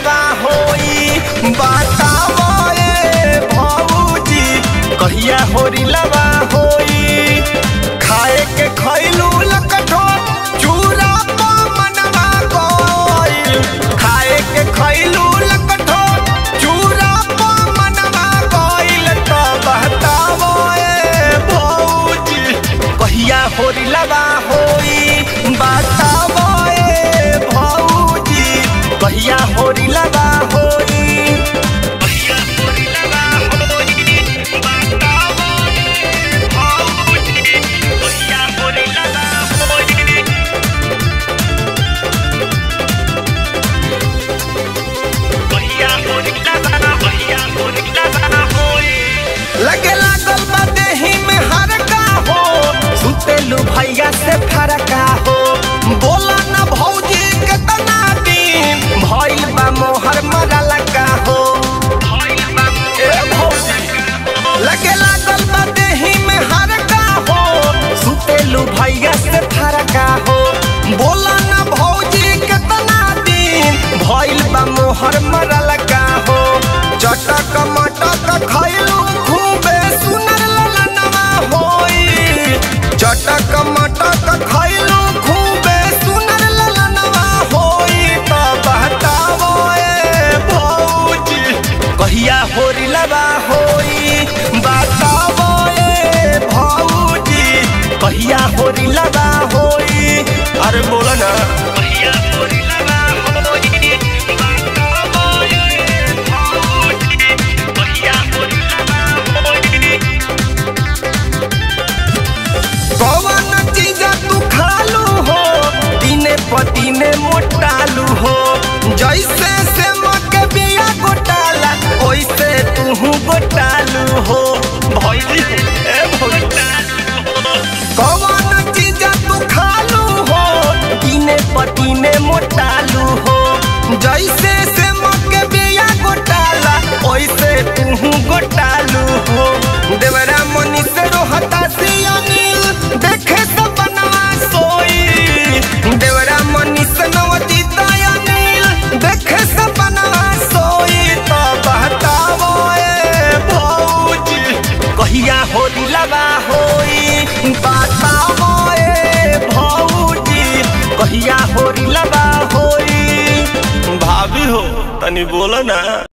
केबा होई बताओ ए भौजी कहिया होरी लवा होई। होई ए भौजी कहिया होरी होई। अरे बोला ना। कहिया होरी होई ए भौजी कहिया होरी होई। कौन तू खालू हो दिने पतिने मोटालू हो। जैसे से तुहू हो। भौजी ए कौन चीज़ तू खालू हो? पटीने मोटालू हो। जैसे होरी लबा होरी। भाभी हो तनी बोलो ना।